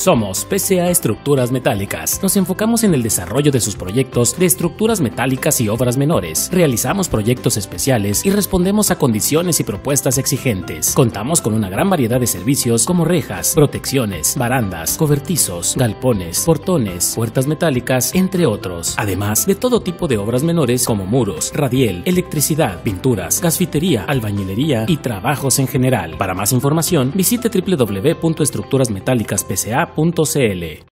Somos PCA Estructuras Metálicas. Nos enfocamos en el desarrollo de sus proyectos de estructuras metálicas y obras menores. Realizamos proyectos especiales y respondemos a condiciones y propuestas exigentes. Contamos con una gran variedad de servicios como rejas, protecciones, barandas, cobertizos, galpones, portones, puertas metálicas, entre otros. Además de todo tipo de obras menores como muros, radiel, electricidad, pinturas, gasfitería, albañilería y trabajos en general. Para más información, visite www.estructurasmetálicaspca.cl